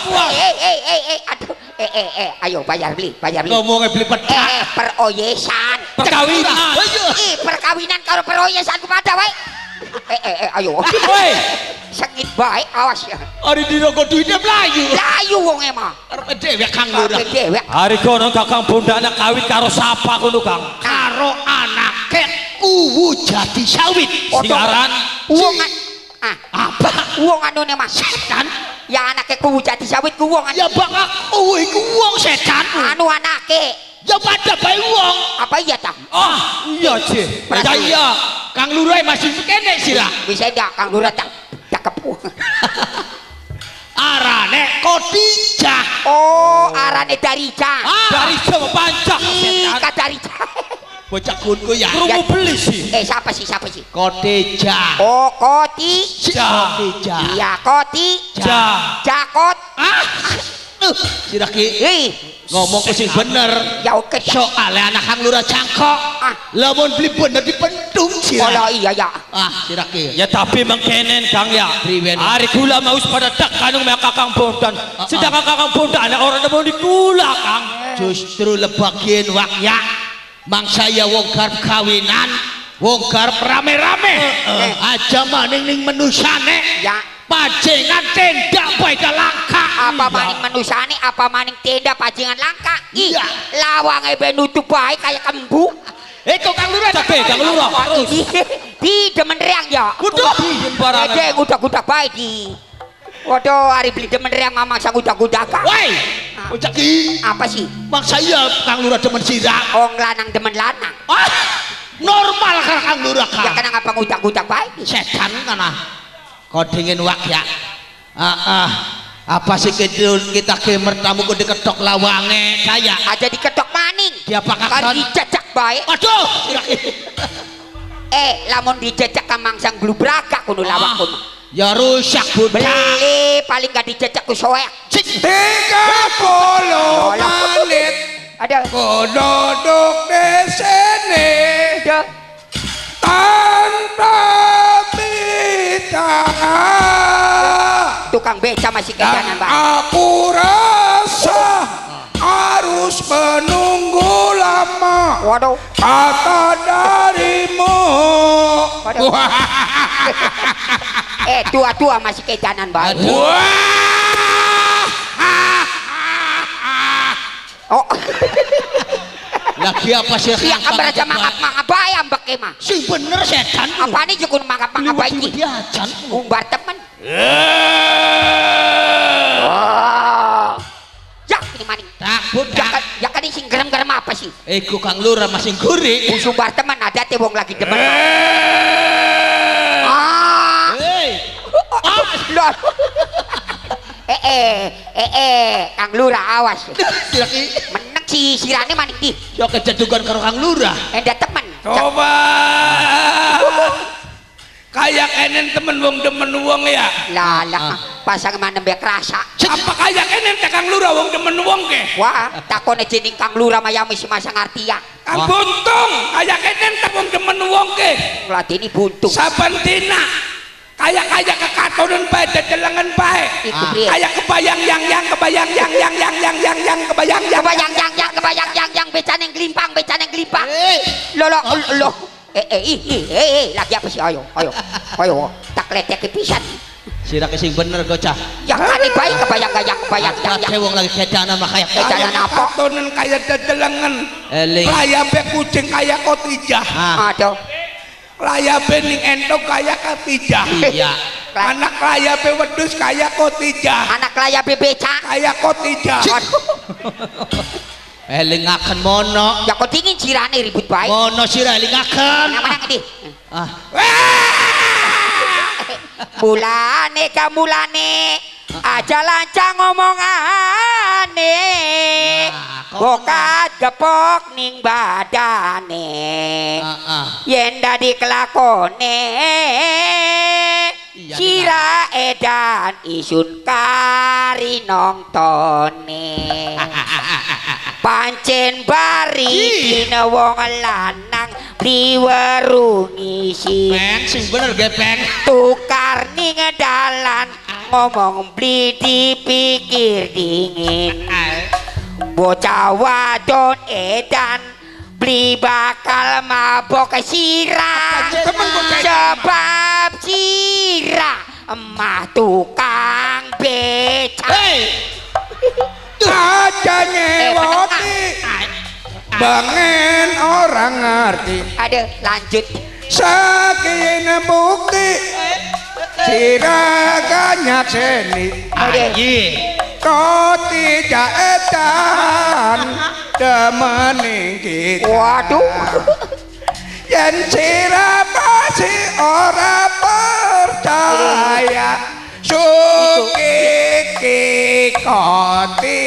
puas. eh, eh, eh, eh, aduh, eh, eh, eh, ayo bayar beli, bayar beli. Ngomongnya beli Eh, pedak. eh, peroyesan. Perkawinan. Ayo. Ih, perkawinan kalau peroyesan kepada wae. Eh, eh, eh, ayo. Woi. Sengit baik, awas ya. Hari di rokok duitnya melayu. Layu wong emang. Arep dhewe Kang. Kabeh dewek. Hari kono kakang bondana kawin karo sapa kuno kang? Karo anake uwu jadi sawit. Siaran. Wong ah, Apa? wong anune Mas. Setan? Ya anake ku jadi sawit ku wong Ya bakal uwu iku wong setan. anu anake. Ya pada bae wong. Apa iya ta? Ah, iya je. Ya iya, Kang Lurah masih kene sira. Bisa ndak Kang Lurah tak cakep. Arane Kodijah. Oh, arane Darija. Dari Jawa Pancak Ih, setan. ka Darija. Bocah kunku ya. Kerungu beli sih. Eh, siapa sih? Siapa sih? Kodijah. Oh, Ja. Kodijah. Iya, Koti. Ja. Jakot. Ah. Uh, sira ki Ih, ngomong ku sing bener. ya oke. Soale anak Kang Lurah cangkok. Ah. Lamun beli bener dipendung Oh, sira. lah, iya ya. Ah, sira ki. Ya tapi mengkenen kang ya. Hari kula mau pada dak kanung mek kakang bondan. Ah, Sedangkan kakang bondan orang nemu di kula kang. Justru lebagian wakya mangsa ya wong garap kawinan wong garap rame-rame Eh. aja maning ning menusane Ya. Pajengan tenda bae langka Apa maning manusane, apa maning tenda pajingan langka. Iya. lawange ben nutup bae kayak kembu. eh kok Kang Lurah Cek be, Kang Lurah. Ini di demen reang ya. Kudu sembarangan. Ede udak-udak bae di. Waduh, hari beli demen reang mamang sang udak-udak. woi bocah ki Apa sih? mangsa ya Kang Lurah demen sira Ong lanang demen lanang. ah normal kan Kang Lurah Ya kan kena ngapa udak-udak bae. di. setan kana kodingin wakya ah ah apa sih kita kita ke mertamu kudu ketok lawange kayak Aja diketok maning. Dia pakai Kan dijejak bae. Aduh, Eh, lamun dijejak ka mangsang glubraka kudu lawak kudu. ya rusak bocah. Beli paling gak dijejak ku soek. Tiga puluh menit Ada. ku duduk di sini Tukang beca masih dan kejanan bae. aku rasa harus menunggu lama Waduh. kata darimu Waduh. Eh, tua-tua masih kejanan. Wah, Oh. lagi apa sih Iya kabar aja mangap-mangap bae ambek e mah. sing bener setan Apa nih jukun iki? dia ajan Umbar temen. Sih? Iku Kang Lurah masih gurik Usumbar teman ada wong lagi demen. Eh. Ah. hei Ah, eh eh eh eh Kang Lurah awas. Meneng si sirane maning di. yo kejedugan karo Kang Lurah Enda temen. Coba. Kayak enen temen wong demen wong ya. Lah lah pasang mana mbek rasa. Apa kayak enen tekang lurah wong demen wong ke? Wah, takone jeneng Kang Lurah mah misi masang arti ya. Kang buntung, kayak enen tek wong demen wong ke. Latini buntung. Saben dina kayak kayak kekatonan bae dedelengan bae. Iku Ah. Kayak kebayang yang yang kebayang yang yang yang yang yang yang kebayang yang Kebayang yang yang kebayang yang yang becan yang gelimpang becan yang gelimpang. hei Lo lo lo. eh eh ih ih eh eh lagi apa sih? Ayo ayo ayo tak kletek pisan. Sirake sing bener gocah. Ya kan eh, baik kebayang kayak bayang ya ya wong lagi kedana mah kayak kedana eh, apa. Tonen kaya dedelengen eling. Layabe kucing kaya kotijah. Ah. Ada layabe ning entok kaya kotijah. Iya. Anak layape wedus kaya kotijah. Anak layape becak. Kaya kotijah. elingaken mono. Ya kok dingin sirane ribut baik. mono sira elingaken. Mana mana di? ah. Mulane kamulane aja lancang ngomongane bokat gepok ning badane. Ah ah. Yen dadi kelakone. Sira edan isun kari nongtone pancen bari dina wong lanang diwerungi si. Peng sing bener gepeng tukar ning dalan ngomong beli dipikir dingin. Bocah wadon edan beli bakal mabok sirah. Sebab sirah emah tukang beca hei Aja nyewoti Bangen orang ngerti. Ada lanjut. Sakine bukti. Siraganya seni. Kau tidak edan Demening kita. Waduh. Yen sira masih ora percaya cukiki koti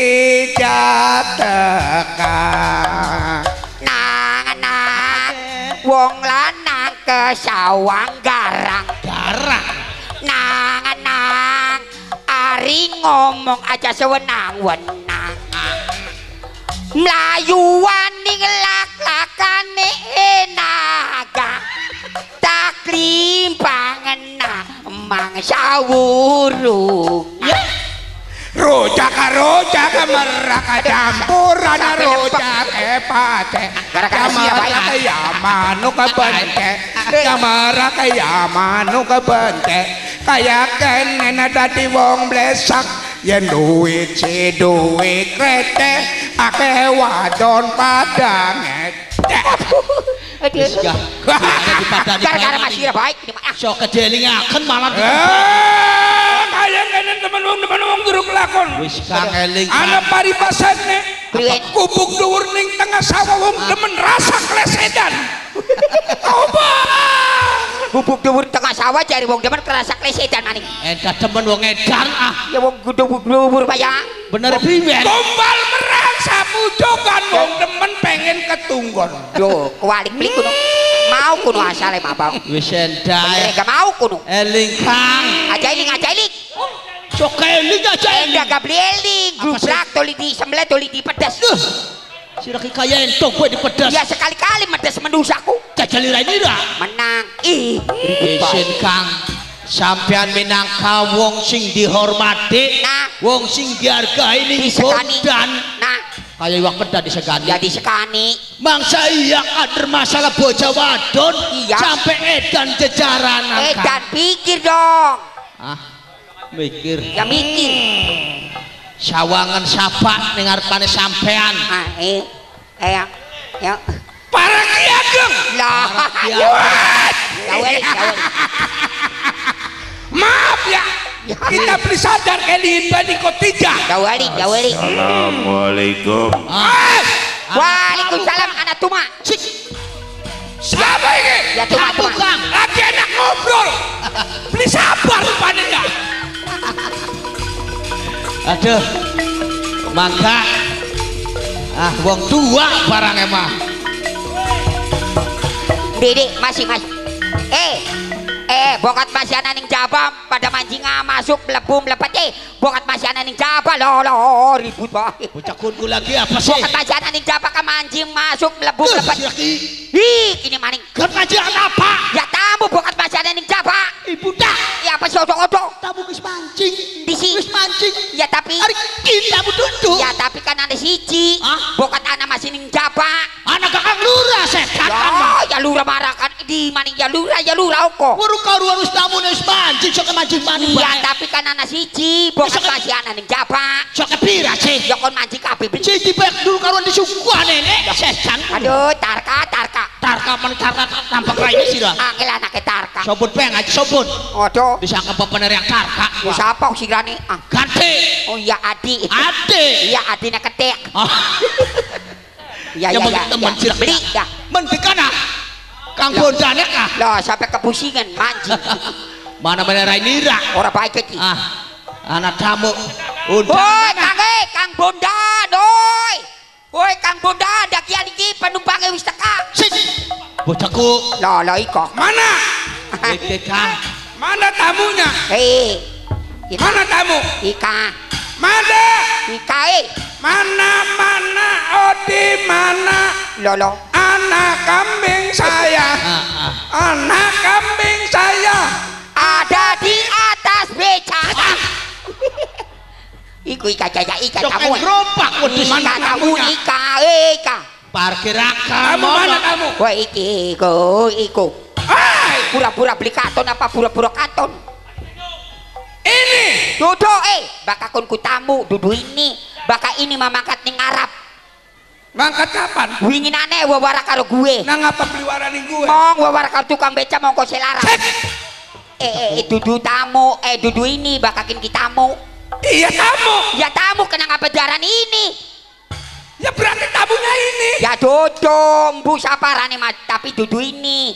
jatekan nang wong lanang kesawang garang. Garang? Nang-nang ari ngomong aja sewenang-wenang melayu waning lak-lakane enaga tak limpangen mangsa wurung Rojak rojak meraka campuran Sampai rojak epate? Kamara kaya manuk bente. Kamara kaya manuk bente. Kaya kenen dadi wong blesak Yen duit si duit krete. Ake wadon padang wis gah ada di padani gara-gara masih baik ini mah. so kedelingaken malah kayak kenen temen wong demen wong duruk lakon. wis kang eling. Ana paripasane kubuk dhuwur ning tengah sawah wong demen rasa klesedan. Coba. bubuk dhuwur tengah sawah jari wong demen kerasa klesedan maning. Enta temen wong edan ah. Ya wong gudung dhuwur bayang bener pimen Gombal merang sapu jogan wong demen pengen ketunggon. yo kualik beli kuno mau kuno asale bang. Wis Bener endae gak mau kuno. Eling kang. Aja iling aja iling sok eling aja eling. Enggak gak beli eling. Gubrak toli di sembelih toli di pedas sira ki kaya entok kowe di pedas ya sekali-kali medes mendusaku. Jajali raine ra? Menang. Ih. Isin kang. Sampean minangka wong sing dihormati Nah. wong sing dihargai ning bondan nah kaya iwak pedas disegani jadi sekani mangsa iya kader masalah bocah wadon Iya. sampai edan jejaranan eh Kang. dan pikir dong ah mikir ya mikir sawangan sapa ning ngarepane sampean ah eh eh Ya. para Ki Ageng Lah. Ya. Maaf ya Ya. Kita beli sadar kali ini kok tiga Jaweli, jaweli. Assalamualaikum Ah, Waalaikumsalam anak tuma. siapa ini Ya tuma, Kamu, tuma. Lagi enak ngobrol beli sabar rupanya ya Aduh. Mangga. Ah, wong tua barang emang. Dede, masih masih. Bokat masih anak ning jaba pada mancing ah, masuk melebu melepet. Eh, bokat masih anak ning jaba lo lo ribut bae. Bocah kunku lagi apa sih? Bokat masih anak ning jaba ka mancing masuk melebu Eh, Aki. Ih, ini maning. Kan ngajian apa? Ya tamu bokat masih anak ning jaba. Ibu dah. Ya apa sih odok-odok? Tamu wis mancing. Di sini. Mancing. Ya tapi Hari kita duduk. Ya tapi kan ada siji. Ah? Bokat anak masih ning jaba. Anak kakak lurah setan kan. Ya, ya lurah marah kan di maning ya lurah ya lurah kok. Baru karuan wis tamu wis mancing sok mancing maning Iya, bae. tapi kan anak siji, bokat Besok- masih anak ning jaba. Sok pira sih? Ya kon mancing kabeh. Ben. Siji baik dulu karuan disuguhan nenek. Setan. Aduh, tarka, tarka. Tarka men tarka tampak raine sira. Angel anake tarka. Sobun peng aja sobun. Odo. Bisa ke pener yang tarka. Wis apa sirane? Ah. Ganti. Oh iya Adi. Ade. Iya Adina ketek. Ah, Iya yang iya iya. iya. sirah Beli ya. Mendekan ah. Kang Lah. Bondane kah? Loh, sampai kepusingan mancing. Mana bener Rainira? Ora baik iki. Ah, anak tamu. Undang Kang eh, Kang Bondan, oi. Woi, Kang Bondan, dak kian iki penumpange wis teka. Sik. Bocahku. Loh, loh iko. mana Kang. mana tamunya Hei. Ika, mana tamu Ika, mana Ika eh. mana mana oh di mana loh. anak kambing saya Ah, ah. anak Iku Ika jaya Ika Sok tamu. engropak wedhus tamu tamunya? Ika, eh, Ika. parkir kamu mana kamu Woi, iki, iku, iku. hai Pura-pura beli karton apa pura-pura karton? ini Duduk eh, baka kon ku tamu, dudu ini. Baka ini mamangkat ning Arab. ngangkat kapan Wingin aneh wawara karo gue. nang apa peliwarani gue Mong wawara karo tukang beca mongko selaras. Cek. Eh, eh, eh, dudu tamu, eh dudu ini bakakin kita tamu. Iya tamu Ya tamu kena ngapa jaran ini? ya berarti tamunya ini Ya dodo, mbu saparane mas, tapi dudu ini.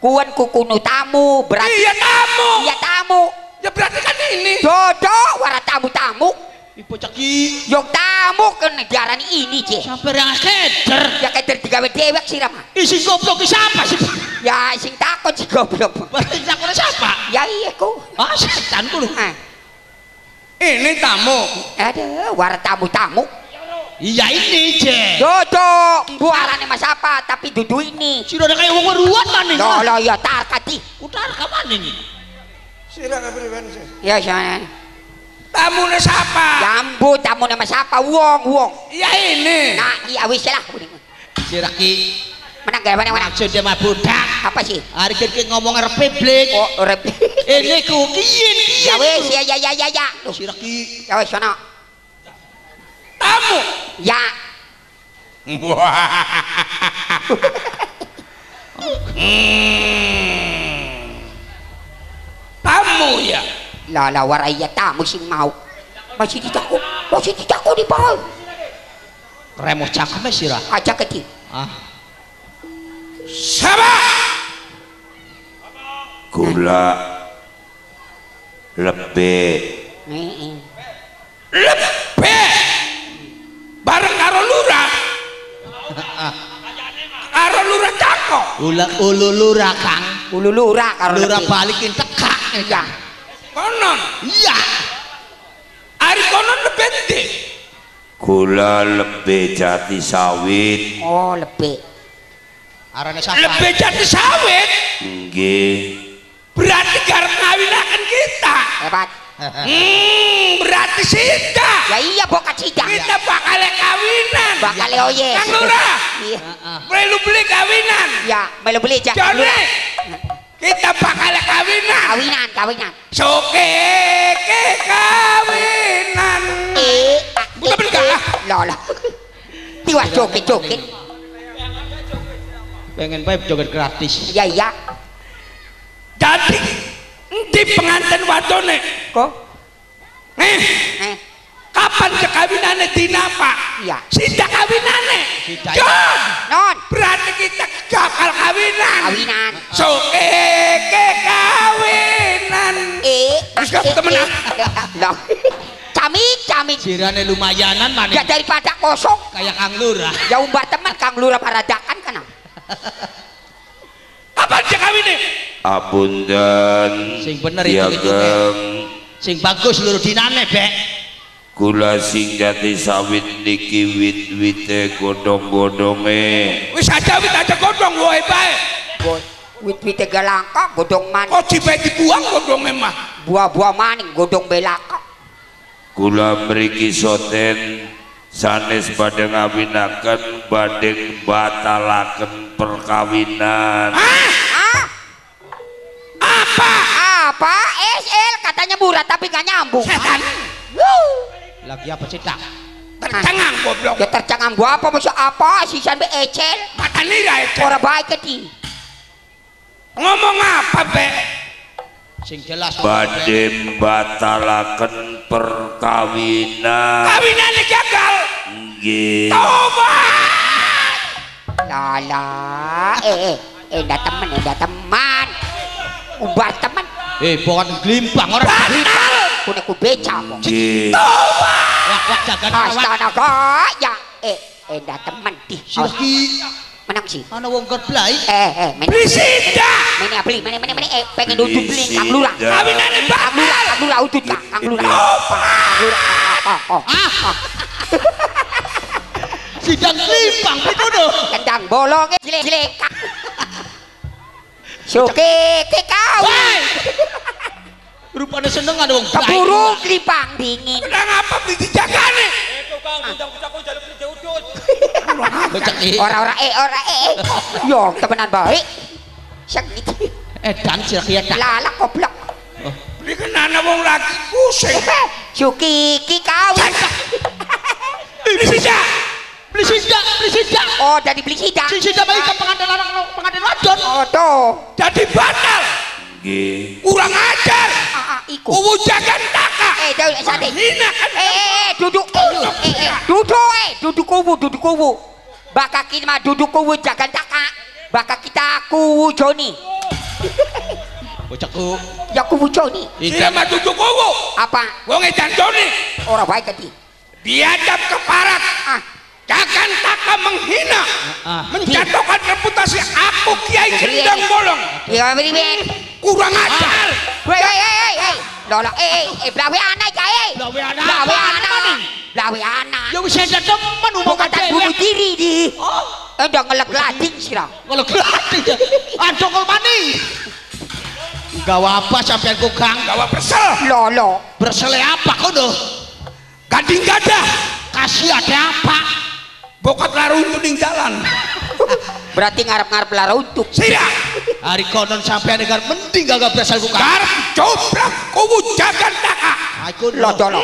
Kuen kukunu tamu, berarti iya tamu ya tamu. ya berarti kan ini Dodo, wara tamu-tamu. Ibu ceki. Yung tamu kena jaran ini, Je. Sampai yang keder. Ya kayak digawe dewek sih, Rama. Isi goblok siapa sih? Ya sing takut sih goblok. Berarti takutnya siapa? Ya iya ku. Ah, setan ku lu. Ah, ini tamu ada war tamu-tamu. Iya ini, Je. Dodo, mbu arane mas apa, tapi dudu ini. Sudah ada kayak wong weruan mana Lo lo ya tarkati. Utar ke mana ini? silakan berikan saya Ya sana. tamunya siapa Jambu tamu nama siapa? Wong, wong. ya ini Nah, iya wis lah. Si Raki. Menang gak mana mana? Maksud dia mah budak. Apa sih? Hari kita ngomong republik. Oh, rep. Ini ku kiyin kiyin. Ya wis, ya ya ya ya ya. Si Raki. Ya wis sana. tamu Ya. tamu ya Lah lah waraya tamu sing mau. Masih ditakut, masih ditakut di bawah. Remoh cakep si Ra. Aja kecil. Ah. Siapa gula lebih lebih bareng karo lurah karo lurah cako Ula ulu lura Kang. Ulu lurah karo Lura lebih. balikin tekak. Ya. konon Iya. hari konon lebih gula lebih jati sawit Oh, lebih. Arane siapa? lebih jadi sawit nggih berarti garap ngawinakan kita Hebat. hmm berarti sida Ya iya bokat sidang ya. kita bakal kawinan Bakal oye. Kang Lurah Iya. perlu beli kawinan Ya, melu beli. Jone kita bakal kawinan Kawinan, kawinan. soke ke kawinan Eh, Bukan eh, bener, eh. ah. Loh, loh. Tiwas joget-joget. Pengen bae joget gratis. Iya iya. Jadi di pengantin wadone? Kok? Eh eh. kapan kekawinannya dina pak? Iya. Sidak kawinannya Sidak. John! Non berarti kita gagal kawinan. Kawinan. Soke ke kawinan. Eh Terus kamu eh, temenan? eh, loh camik camik jirane lumayanan maning. Ya daripada kosong. Kayak Kang Lurah. Ya umbah teman kang lurah paradakan kan apa aja kawinnya apunten Sing bener itu, Diagem sing bagus lur dinane bek. Kula sing jati sawit niki wit-wite godhong-godhonge. Wis aja wit aja godong wae bae. Wit wit galangka godong maning. Kok cipe dibuang godongnya mah buah-buah maning godong belaka kula mriki soten sanes badhe ngawinaken badhe batalaken perkawinan. Ah! Apa? Apa? SL katanya murah tapi gak nyambung. Setan. Wuh. lagi apa sih tak tercengang goblok. Ya tercengang gua apa? Maksud apa? Sisan be ecel. Mata nira itu orang baik ke di. Ngomong apa be sing jelas badhe batalaken perkawinan. Kawinannya gagal iki. Lala, eh eh, eh ndak temen, ndak teman. Ubah temen. Eh, bukan glimbang ora glimbang. Kune ku beca apa? Wah, wah jagan. Astaga, ya eh, eh ndak temen di. Siki menang sih. Ana wong kon blai. Eh, eh, meni. Sida. Meni abli, meni meni meni eh pengen dudu beli Kang Lura. Kami mbak bak. Kang Lura, Kang Lura udut Kang Lura. Kang Lura. Ah. sidang glimpang itu doh kendang bolong eh jelek jelek Suke ke kau. Rupanya seneng ada blai keburu kelipang dingin. Udah ngapa beli dijagane bocah iki orang-orang eh orang eh eh. yo temenan baik. Sakit edan sih ya tak. Lala koplok beli kenana wong lagi pusing. Suki ki kau. Beli sida beli sidak beli sidak. Oh dari beli sidang sing sidak baik ke pengantin lanang pengantin wadon. Oh tuh jadi batal. Nggih. Kurang ajar. Ah, ah, iku. Uwu jagan taka eh dah sate hina kan eh eh eh duduk eh eh eh duduk eh duduk kubu duduk kubu bakal kita mah duduk kubu jangan taka bakal kita kubu Joni. Bocahku ya kubu Joni. Sila mah duduk uwu. Apa? Wong edan Joni. Orang baik tadi biadab keparat ah Jangan taka menghina, Ah. menjatuhkan reputasi aku Kiai Gendang Bolong. ya ben Kurang ajar. Hei, hei, hei, hei. Lola, eh, eh, belawe anak ka, eh. Belawe anak Belawe apa? anak. Belawe anak. ya wis temen umum Bukan tak bunuh diri di. Eh, udah ngelek lading sirah. kalau gratis antuk kok mani gawa apa sampean ku Kang Gawa persel, Lolo. bersele apa kau doh gading gadah, kasih ada apa bokat laruntu ning jalan. Berarti ngarep-ngarep lara untuk. Sira, hari konon sampean dengan mending gak berasal ku Kang garap cobrak kubu jagan taka. aku Lo dolo.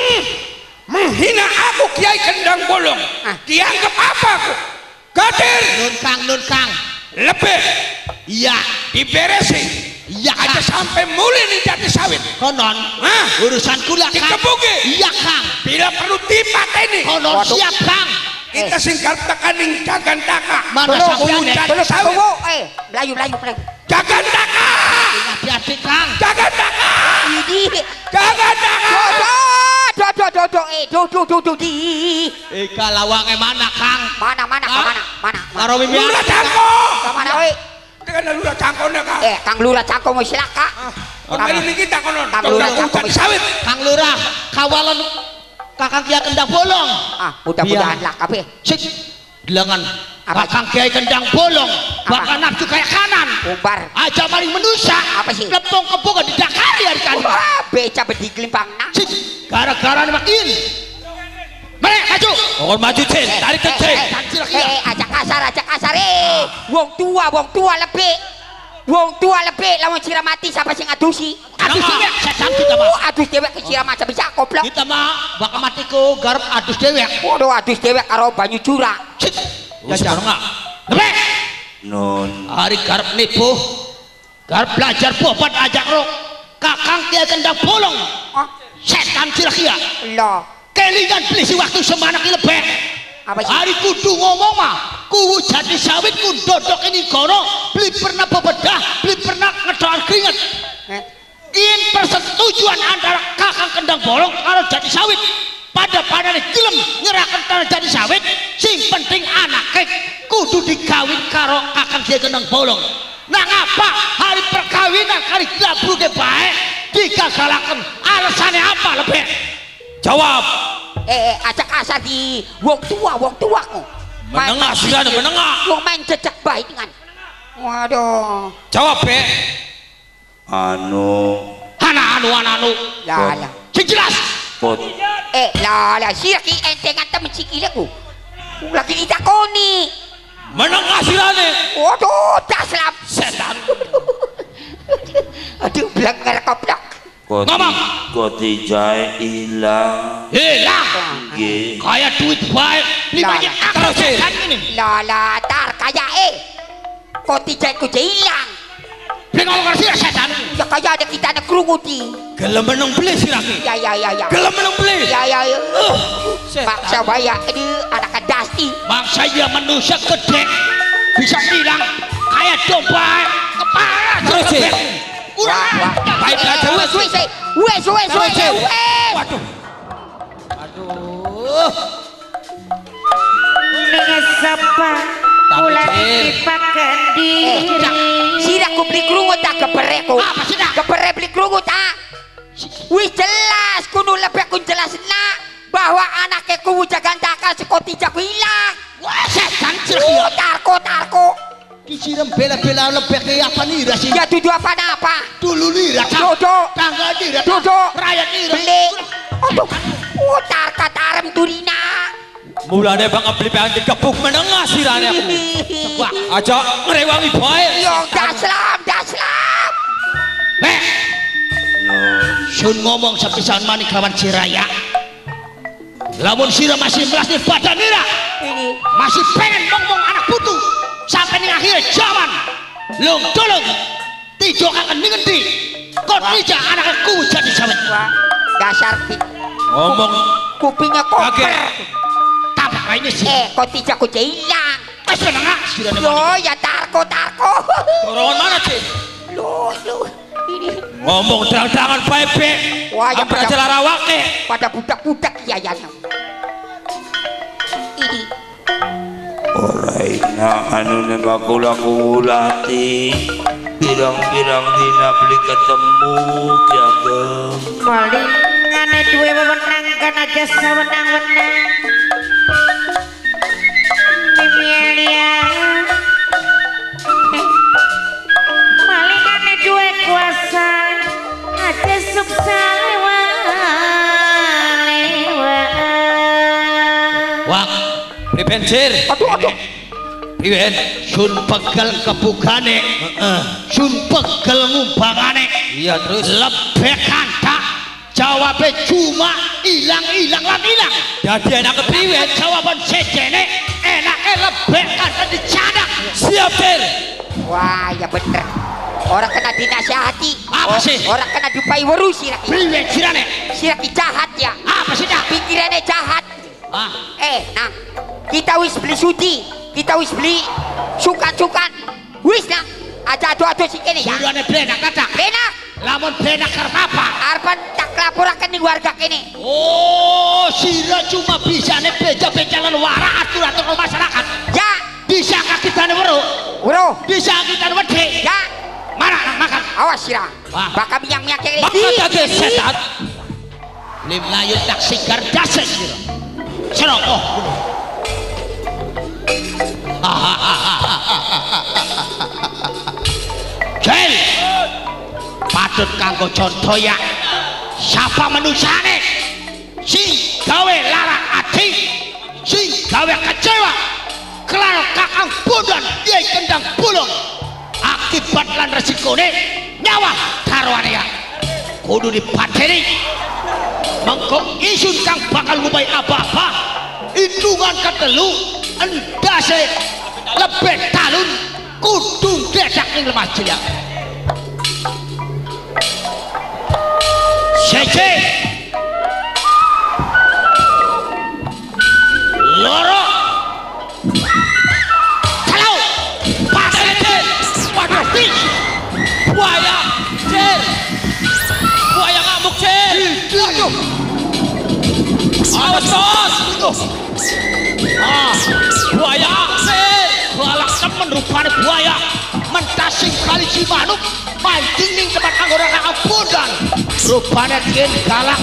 Menghina aku Kiai Gendang Bolong. Ah. Dianggap apa aku? Gadir, nun Kang nun Kang lebih iya diberesin. iya Aja sampai mulai nih jadi sawit. konon Hah? urusan kula Kang Dikebuki. iya Kang Bila perlu dipateni. konon Waduh. siap Kang Kita singkat tekaning jagan taka. mana ya tolong. sawit. Tunggu, eh, Melayu, Melayu, Melayu. Jagan taka. hati-hati Kang Jagan taka. Ini. Jagan taka. Dodo, dodo, dodo, eh, dodo, dodo, di. eh kalawangnya mana Kang Mana, mana, ke Ah. mana, mana, mana. karo mimi Lurah cangko. Ke mana, weh? Dengan lurah cangko nek. Eh, Kang mau silaka. Kali ini kita konon. Kang udah cangkong hujan sawit. Kang Lurah kawalan kakang Kiai Kendang Bolong Ah, mudah-mudahan lah, kape. Cik, gelangan Apa? kakang Kiai Kendang Bolong bakal nafsu kayak kanan Umbar. aja paling menusa Apa sih? lepong kebungan di Dakari hari kali Wah, beca bediglimpang nang. Cik, gara-gara ini makin Mereka maju Oh maju Cik, tarik ke Eh, Cik eh, eh, eh, ajak kasar, ajak kasar, eh. Wong tua, wong tua lebih. Wong tua lebih lawan sira mati siapa sing adusi? Aduh dewek, setan kita Oh, mah adus dewek ke sira macam bisa koplok. Kita mah bakal matiku garap adus dewek. Waduh, adus dewek karo banyu curah. Cik, ya jarang nggak Lebih nun. Hari garap nipu. Garap belajar bobat ajak roh kakang dia kendang bolong. Oh, setan kira-kira loh. kelingan beli si waktu semanak lebih Apa sih? hari kudu ngomong mah kuwu jadi sawit ku dodok ini kono beli pernah bebedah beli pernah ngedoan keringet Eh, in persetujuan antara kakang kendang bolong kalau jadi sawit. Pada pada gelem nyerahkan tanah jadi sawit. Sing penting anaknya kudu dikawin karo kakang dia kendang bolong. Nah ngapa? Hari perkawinan kali gabru ke baik. Digagalakan alasannya apa lebih Jawab. Eh, eh, acak asar di wong tua, wong tua. Main- Menengah sudah ada menengah. Wong main cecek baik dengan. Waduh. Jawab, Be. anu anak anu anak anu Lala. sing jelas pot Eh, lala. Siraki entengan temen sikile ku. Lagi ditakoni. Menengah sirane. Waduh, daslam. Setan. Aduh, belang ngerekoplak. Koti Ngomong. koti jahe hilang hilang Nggih. kayak duit baik limanya Lah, akal terus, ini Lala, tar kaya eh. Kok tidak ku hilang. beli ngomong ke sini setan ini Ya kaya ada kita ada kerungu di. Gelem meneng beli sirake. Ya, ya, ya, ya. Gelem meneng beli. Ya, ya, ya. Setan. Maksa bayar. Aduh, anak dasti. bangsa dia manusia gede bisa hilang kayak domba kepala Terus, wah. Baik, Eh, aja, wes, wes. wes, eh. wes, wes, wes. Waduh. Ningesapa Ulan Cil. dipakan Eh, sudah. diri Sirah ku beli tak ku. Apa sih, beli tak. Jelas kudu lebih ku jelas nak bahwa anaknya ku jagan takal sekoti jago hilang. wah setan Uh, ceria tarko tarko. Disiram bela-bela lebih ke apa nih sih Ya tujuh apa apa? dulu nira Duduk. tangga nira Duduk. rakyat nira Beli. Aduh. Uh, tarka tarem turina. Mulane bang beli pengen dikepuk menengah sirane aku. Wah, aja ngerewangi bae. Yo daslam daslam. Mek, sun ngomong sepisan manik lawan si Raya. Lamun sira masih melas di badan nira, masih pengen ngomong anak putu sampai ning akhir zaman. Long tolong, tijo akan ngendi. Nija anak aku jadi sawit. Wah, dasar Ngomong kupingnya koper. Tapak ini sih. Eh, kok tidak ku hilang. Menengah sira nih. Yo, ya tarko tarko. dorongan mana sih? Loh, loh. Ini Ngomong terang-terangan Be. Wah, ya pada- larawake. pada budak-budak ya ya. Ini orana anu nemakulakulati pirang-pirang dina beli ketemu ya Ageng duwe wewenang kana jasa wenang-wenang mimilian Bensin. aduh aduh. Priwen. sun pegel kebukane. Sun pegel ngumbangane. Iya terus. lebih kantak jawabnya cuma hilang hilang lan hilang Jadi enak kepriwen. jawaban sejene enaknya lebih kantak dicadak Siap, Tir. Wah, ya bener. Orang kena dinasihati. Apa sih? Orang kena dupai weru siraki. priwet sirane Siraki jahat ya. apa sih dah Pikirannya jahat. ah Eh, nang. Kita wis beli sudi. Kita wis beli sukan-sukan. Wis nang. Aja adu-adu sih kene ya. sirane benak kadak Benak. lamun benak karep apa Arpan tak laporakan nih warga kene. oh sira cuma bisa nih beja-beja lan wara atur-atur ke masyarakat Ya, bisa kita nih weru bro. bisa kita nih wedi Ya, mana nak makan awas sira. Bakal minyak-minyak kene. Makan kage setan. lim layu tak sigar dases sira serokoh Jel. Patut kanggo contoh ya. Siapa manusiane? Sing gawe lara ati. Sing gawe kecewa. Kelaro kakang bundan dia kendang bulung. Akibat lan resikone nyawa taruhane ya kudu dipateni mengko isun kang bakal ngubai apa-apa hitungan ketelu endase lebih talun kudu dedak ning lemah cilik Sece Loro Kalau Pasir Tis Buaya Cer Buaya ngamuk Cer Waduh. Awas bos Ah Buaya Galak temen rupanya buaya Mentasing kali Cimanuk Mancing ning tempat anggora kakak bundan Rupanya kian galak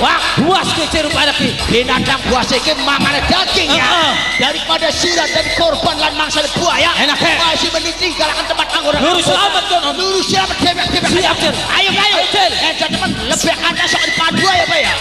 Wah, buas kece rupanya ki. Binatang buas iki mangane daging ya. Daripada sirah dari korban lan mangsa buaya. Enak Masih mending tinggalkan tempat anggora. Lurus selamat kono. Lurus selamat dewek dewek. Siap. Ayo, ayo. Eh, teman lebih ada sok di padu ya, Pak ya.